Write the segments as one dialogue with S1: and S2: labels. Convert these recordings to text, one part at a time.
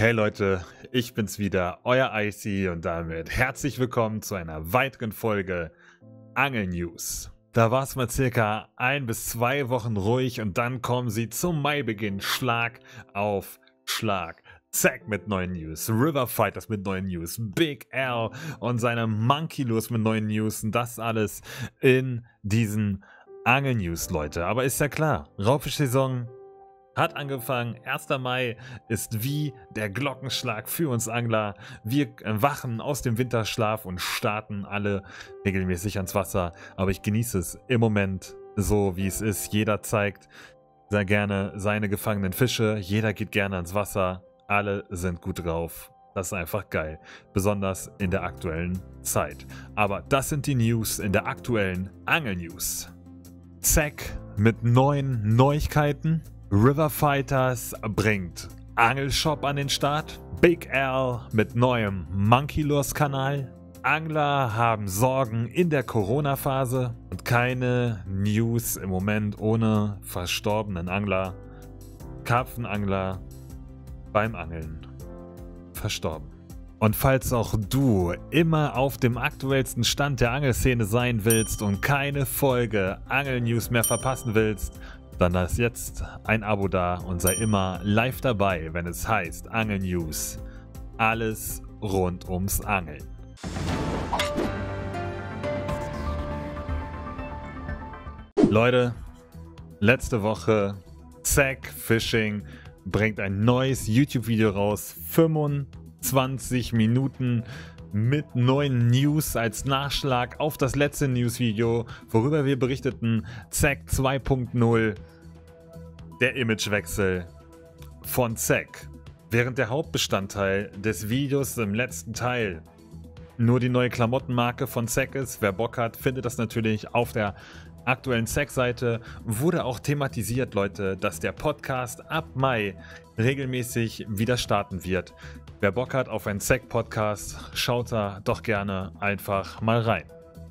S1: Hey Leute, ich bin's wieder, euer IC und damit herzlich willkommen zu einer weiteren Folge Angel News. Da war es mal circa ein bis zwei Wochen ruhig und dann kommen sie zum Maibeginn Schlag auf Schlag. Zack mit neuen News, River Fighters mit neuen News, Big L und seine Monkey News mit neuen News und das alles in diesen Angel News, Leute. Aber ist ja klar, Raubfischsaison hat angefangen. 1. Mai ist wie der Glockenschlag für uns Angler. Wir wachen aus dem Winterschlaf und starten alle regelmäßig ans Wasser. Aber ich genieße es im Moment so, wie es ist. Jeder zeigt sehr gerne seine gefangenen Fische. Jeder geht gerne ans Wasser. Alle sind gut drauf. Das ist einfach geil. Besonders in der aktuellen Zeit. Aber das sind die News in der aktuellen Angel-News. Zack mit neuen Neuigkeiten. River Fighters bringt Angelshop an den Start. Big L mit neuem Monkey Lures Kanal. Angler haben Sorgen in der Corona-Phase und keine News im Moment ohne verstorbenen Angler. Karpfenangler beim Angeln verstorben. Und falls auch du immer auf dem aktuellsten Stand der Angelszene sein willst und keine Folge Angel News mehr verpassen willst, dann lass jetzt ein Abo da und sei immer live dabei, wenn es heißt Angel News. Alles rund ums Angeln. Leute, letzte Woche Zack Fishing bringt ein neues YouTube-Video raus. 25 Minuten mit neuen News als Nachschlag auf das letzte News-Video, worüber wir berichteten. Zack 2.0 der Imagewechsel von Zack. Während der Hauptbestandteil des Videos im letzten Teil nur die neue Klamottenmarke von Zack ist, wer Bock hat, findet das natürlich auf der aktuellen Zack-Seite. Wurde auch thematisiert, Leute, dass der Podcast ab Mai regelmäßig wieder starten wird. Wer Bock hat auf einen Zack-Podcast, schaut da doch gerne einfach mal rein.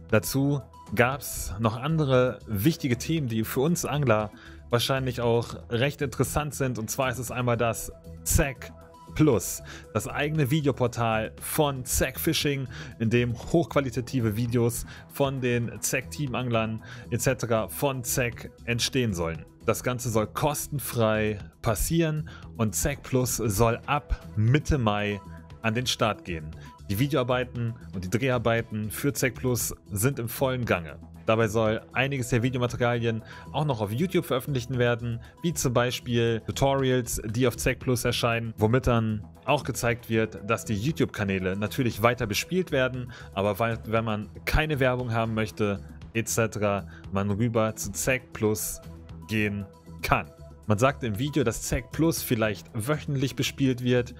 S1: Dazu gab es noch andere wichtige Themen, die für uns Angler wahrscheinlich auch recht interessant sind. Und zwar ist es einmal das Zack Plus, das eigene Videoportal von Zack Fishing, in dem hochqualitative Videos von den Zack Teamanglern etc. von Zack entstehen sollen. Das Ganze soll kostenfrei passieren und Zack Plus soll ab Mitte Mai an den Start gehen. Die Videoarbeiten und die Dreharbeiten für Zack Plus sind im vollen Gange. Dabei soll einiges der Videomaterialien auch noch auf YouTube veröffentlicht werden, wie zum Beispiel Tutorials, die auf ZEC Plus erscheinen, womit dann auch gezeigt wird, dass die YouTube-Kanäle natürlich weiter bespielt werden, aber wenn man keine Werbung haben möchte, etc., man rüber zu ZEC Plus gehen kann. Man sagt im Video, dass ZEC Plus vielleicht wöchentlich bespielt wird.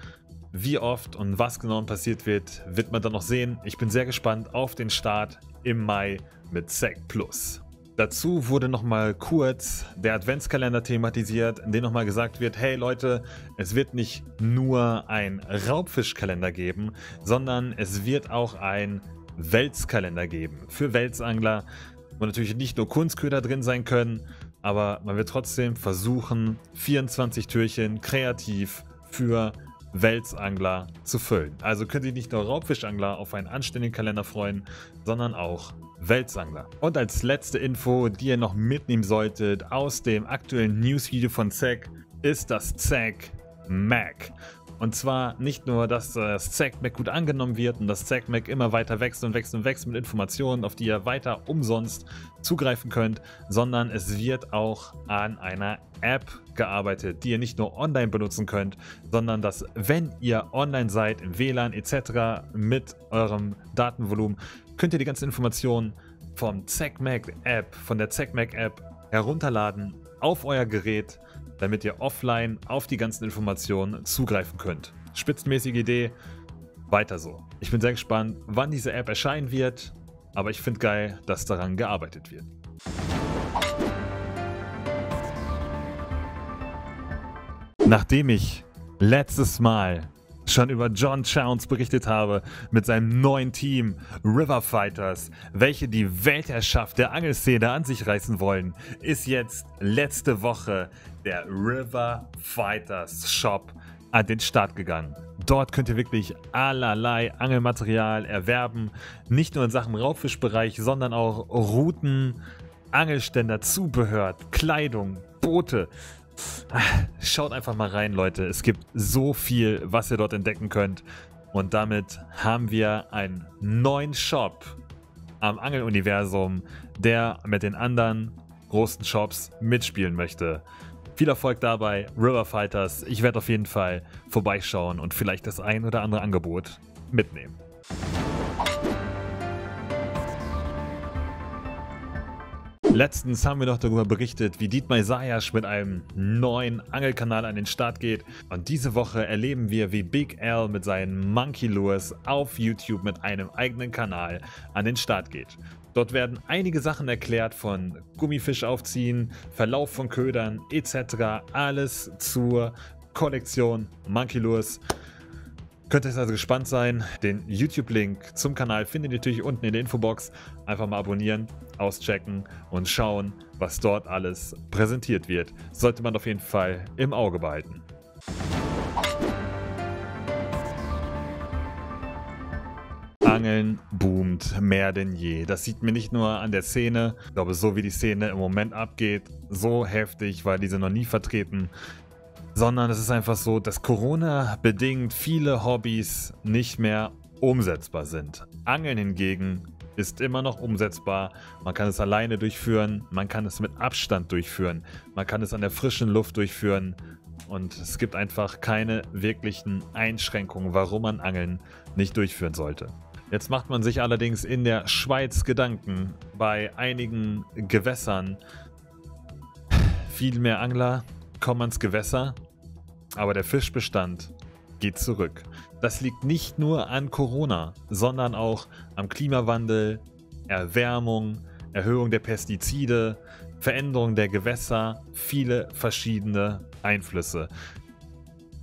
S1: Wie oft und was genau passiert wird, wird man dann noch sehen. Ich bin sehr gespannt auf den Start im Mai mit Sec Plus. Dazu wurde nochmal kurz der Adventskalender thematisiert, in dem nochmal gesagt wird, hey Leute, es wird nicht nur ein Raubfischkalender geben, sondern es wird auch ein Welskalender geben für Welsangler, wo natürlich nicht nur Kunstköder drin sein können, aber man wird trotzdem versuchen, 24 Türchen kreativ für Welsangler zu füllen. Also könnt ihr nicht nur Raubfischangler auf einen anständigen Kalender freuen, sondern auch Welsangler. Und als letzte Info, die ihr noch mitnehmen solltet aus dem aktuellen Newsvideo von Zack, ist das Zack Mac. Und zwar nicht nur, dass das Zack Mac gut angenommen wird und das Zack Mac immer weiter wächst und wächst und wächst mit Informationen, auf die ihr weiter umsonst zugreifen könnt, sondern es wird auch an einer App gearbeitet, die ihr nicht nur online benutzen könnt, sondern dass, wenn ihr online seid, im WLAN etc. mit eurem Datenvolumen, könnt ihr die ganzen Informationen vom ZackMac App, von der ZackMac App herunterladen auf euer Gerät, damit ihr offline auf die ganzen Informationen zugreifen könnt. Spitzenmäßige Idee, weiter so. Ich bin sehr gespannt, wann diese App erscheinen wird, aber ich finde geil, dass daran gearbeitet wird. Nachdem ich letztes Mal schon über John Chowns berichtet habe mit seinem neuen Team River Fighters, welche die Weltherrschaft der Angelszene an sich reißen wollen, ist jetzt letzte Woche der River Fighters Shop an den Start gegangen. Dort könnt ihr wirklich allerlei Angelmaterial erwerben. Nicht nur in Sachen Raubfischbereich, sondern auch Routen, Angelständer, Zubehör, Kleidung, Boote. Schaut einfach mal rein, Leute. Es gibt so viel, was ihr dort entdecken könnt. Und damit haben wir einen neuen Shop am Angeluniversum, der mit den anderen großen Shops mitspielen möchte. Viel Erfolg dabei, River Fighters. Ich werde auf jeden Fall vorbeischauen und vielleicht das ein oder andere Angebot mitnehmen. Letztens haben wir noch darüber berichtet, wie Dietmar Sayash mit einem neuen Angelkanal an den Start geht. Und diese Woche erleben wir, wie Big L mit seinen Monkey Lures auf YouTube mit einem eigenen Kanal an den Start geht. Dort werden einige Sachen erklärt von Gummifisch aufziehen, Verlauf von Ködern etc. Alles zur Kollektion Monkey Lures. Könnt ihr also gespannt sein. Den YouTube-Link zum Kanal findet ihr natürlich unten in der Infobox. Einfach mal abonnieren, auschecken und schauen, was dort alles präsentiert wird. Sollte man auf jeden Fall im Auge behalten. Angeln boomt mehr denn je. Das sieht mir nicht nur an der Szene, ich glaube, so wie die Szene im Moment abgeht, so heftig war diese noch nie vertreten sondern es ist einfach so, dass Corona bedingt viele Hobbys nicht mehr umsetzbar sind. Angeln hingegen ist immer noch umsetzbar. Man kann es alleine durchführen, man kann es mit Abstand durchführen, man kann es an der frischen Luft durchführen und es gibt einfach keine wirklichen Einschränkungen, warum man Angeln nicht durchführen sollte. Jetzt macht man sich allerdings in der Schweiz Gedanken bei einigen Gewässern. Viel mehr Angler kommen ans Gewässer aber der Fischbestand geht zurück. Das liegt nicht nur an Corona, sondern auch am Klimawandel, Erwärmung, Erhöhung der Pestizide, Veränderung der Gewässer, viele verschiedene Einflüsse.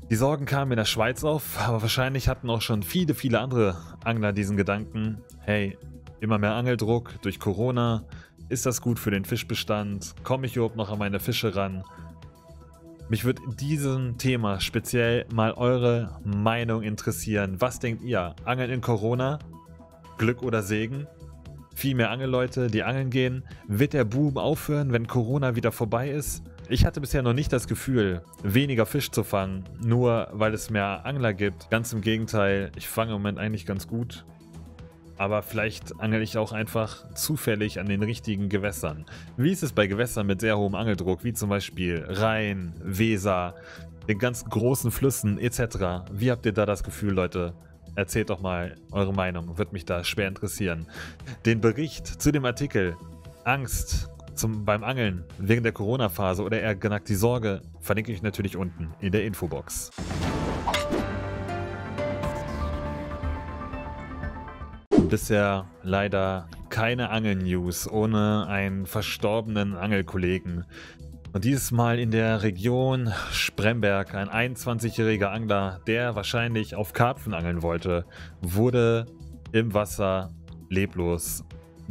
S1: Die Sorgen kamen in der Schweiz auf, aber wahrscheinlich hatten auch schon viele, viele andere Angler diesen Gedanken, hey, immer mehr Angeldruck durch Corona, ist das gut für den Fischbestand? Komme ich überhaupt noch an meine Fische ran? Mich würde diesem Thema speziell mal eure Meinung interessieren. Was denkt ihr? Angeln in Corona? Glück oder Segen? Viel mehr Angelleute, die angeln gehen. Wird der Boom aufhören, wenn Corona wieder vorbei ist? Ich hatte bisher noch nicht das Gefühl, weniger Fisch zu fangen, nur weil es mehr Angler gibt. Ganz im Gegenteil, ich fange im Moment eigentlich ganz gut. Aber vielleicht angel ich auch einfach zufällig an den richtigen Gewässern. Wie ist es bei Gewässern mit sehr hohem Angeldruck, wie zum Beispiel Rhein, Weser, den ganz großen Flüssen etc.? Wie habt ihr da das Gefühl, Leute? Erzählt doch mal eure Meinung, wird mich da schwer interessieren. Den Bericht zu dem Artikel Angst zum, beim Angeln wegen der Corona-Phase oder eher genannt die Sorge verlinke ich natürlich unten in der Infobox. Bisher leider keine Angel-News ohne einen verstorbenen Angelkollegen. Und dieses Mal in der Region Spremberg, ein 21-jähriger Angler, der wahrscheinlich auf Karpfen angeln wollte, wurde im Wasser leblos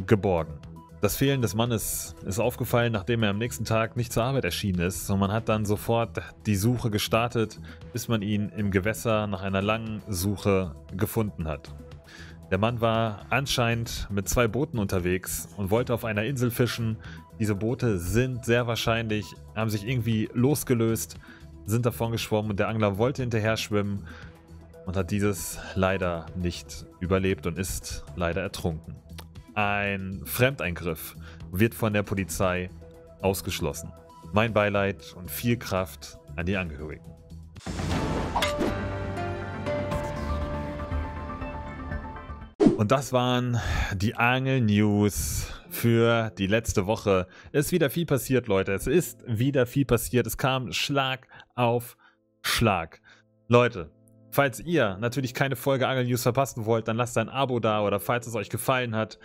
S1: geborgen. Das Fehlen des Mannes ist aufgefallen, nachdem er am nächsten Tag nicht zur Arbeit erschienen ist. Und man hat dann sofort die Suche gestartet, bis man ihn im Gewässer nach einer langen Suche gefunden hat. Der Mann war anscheinend mit zwei Booten unterwegs und wollte auf einer Insel fischen. Diese Boote sind sehr wahrscheinlich, haben sich irgendwie losgelöst, sind davon geschwommen und der Angler wollte hinterher schwimmen und hat dieses leider nicht überlebt und ist leider ertrunken. Ein Fremdeingriff wird von der Polizei ausgeschlossen. Mein Beileid und viel Kraft an die Angehörigen. Und das waren die Angel-News für die letzte Woche. Es ist wieder viel passiert, Leute. Es ist wieder viel passiert. Es kam Schlag auf Schlag. Leute, falls ihr natürlich keine Folge Angel-News verpassen wollt, dann lasst ein Abo da oder falls es euch gefallen hat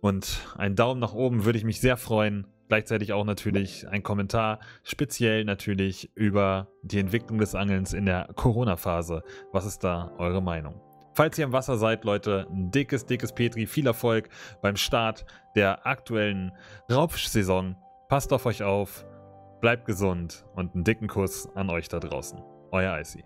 S1: und einen Daumen nach oben würde ich mich sehr freuen. Gleichzeitig auch natürlich ein Kommentar, speziell natürlich über die Entwicklung des Angelns in der Corona-Phase. Was ist da eure Meinung? Falls ihr im Wasser seid, Leute, ein dickes, dickes Petri. Viel Erfolg beim Start der aktuellen Raubfischsaison. Passt auf euch auf, bleibt gesund und einen dicken Kuss an euch da draußen. Euer Icy.